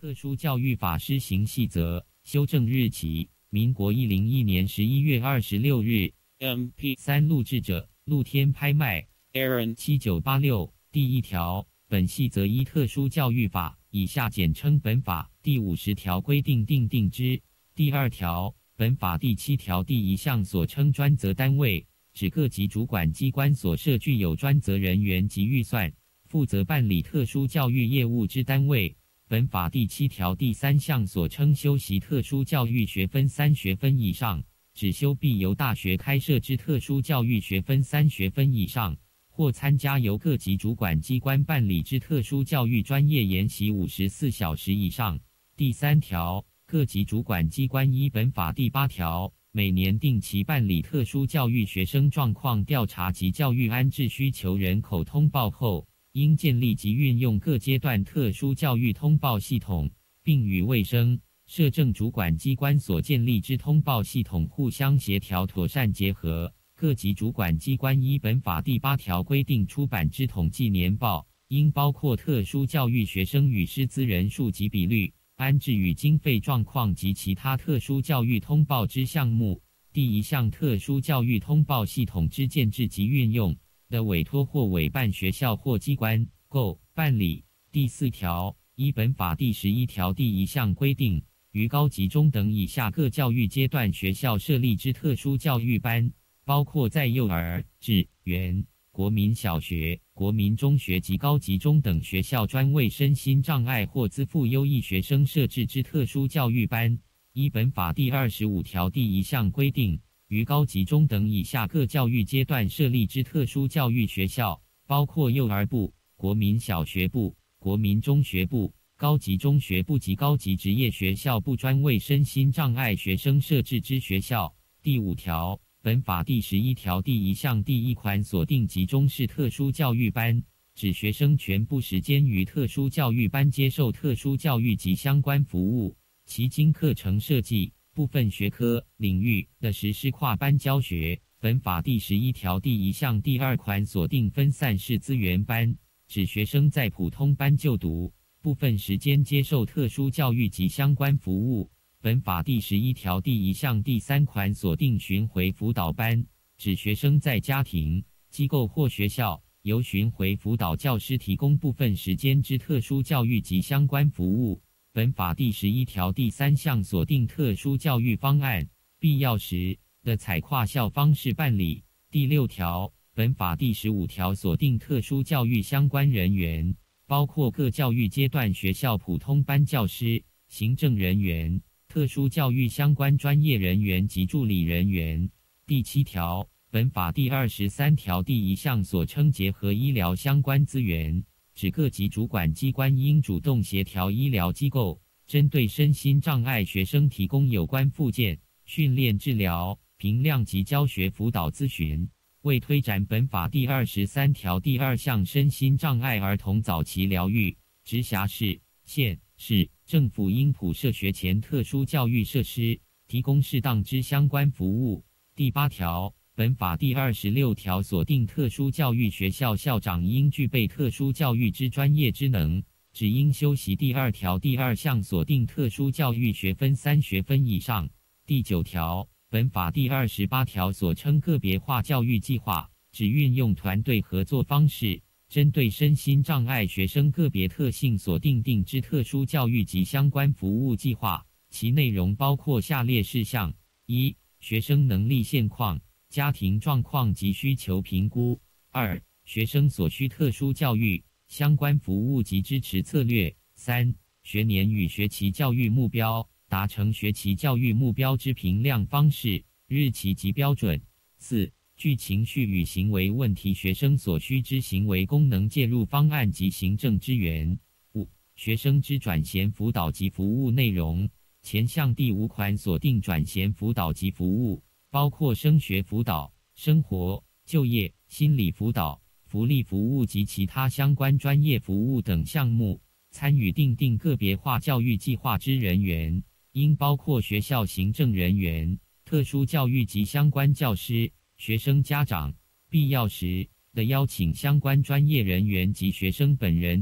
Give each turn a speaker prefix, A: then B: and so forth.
A: 特殊教育法施行细则修正日期：民国一零一年十一月二十六日。
B: MP
A: 三录制者：露天拍卖。
B: Aaron
A: 七九八六第一条，本细则依特殊教育法（以下简称本法）第五十条规定订定之。第二条，本法第七条第一项所称专责单位，指各级主管机关所设具有专责人员及预算，负责办理特殊教育业务之单位。本法第七条第三项所称修习特殊教育学分三学分以上，指修必由大学开设之特殊教育学分三学分以上。或参加由各级主管机关办理之特殊教育专业研习五十四小时以上。第三条，各级主管机关依本法第八条，每年定期办理特殊教育学生状况调查及教育安置需求人口通报后，应建立及运用各阶段特殊教育通报系统，并与卫生、社政主管机关所建立之通报系统互相协调，妥善结合。各级主管机关依本法第八条规定出版之统计年报，应包括特殊教育学生与师资人数及比率、安置与经费状况及其他特殊教育通报之项目。第一项特殊教育通报系统之建制及运用的委托或委办学校或机关购办理。第四条，依本法第十一条第一项规定，于高级中等以下各教育阶段学校设立之特殊教育班。包括在幼儿、稚园、国民小学、国民中学及高级中等学校专为身心障碍或资赋优异学生设置之特殊教育班，依本法第二十五条第一项规定，于高级中等以下各教育阶段设立之特殊教育学校，包括幼儿部、国民小学部、国民中学部、高级中学部及高级职业学校部专为身心障碍学生设置之学校。第五条。本法第十一条第一项第一款所定集中式特殊教育班，指学生全部时间于特殊教育班接受特殊教育及相关服务，其经课程设计、部分学科领域的实施跨班教学。本法第十一条第一项第二款所定分散式资源班，指学生在普通班就读，部分时间接受特殊教育及相关服务。本法第十一条第一项第三款所定巡回辅导班，指学生在家庭、机构或学校由巡回辅导教师提供部分时间之特殊教育及相关服务。本法第十一条第三项所定特殊教育方案，必要时的采跨校方式办理。第六条，本法第十五条所定特殊教育相关人员，包括各教育阶段学校普通班教师、行政人员。特殊教育相关专业人员及助理人员。第七条，本法第二十三条第一项所称结合医疗相关资源，指各级主管机关应主动协调医疗机构，针对身心障碍学生提供有关附件、训练、治疗、评量及教学辅导咨询。为推展本法第二十三条第二项身心障碍儿童早期疗愈，直辖市、县市。政府应普设学前特殊教育设施，提供适当之相关服务。第八条，本法第二十六条所定特殊教育学校校长应具备特殊教育之专业之能，只应修习第二条第二项所定特殊教育学分三学分以上。第九条，本法第二十八条所称个别化教育计划，只运用团队合作方式。针对身心障碍学生个别特性所定定之特殊教育及相关服务计划，其内容包括下列事项：一、学生能力现况、家庭状况及需求评估；二、学生所需特殊教育相关服务及支持策略；三、学年与学期教育目标，达成学期教育目标之评量方式、日期及标准；四。具情绪与行为问题学生所需之行为功能介入方案及行政支援。五、学生之转衔辅导及服务内容。前项第五款所定转衔辅导及服务，包括升学辅导、生活、就业、心理辅导、福利服务及其他相关专业服务等项目。参与订定个别化教育计划之人员，应包括学校行政人员、特殊教育及相关教师。学生家长必要时的邀请相关专业人员及学生本人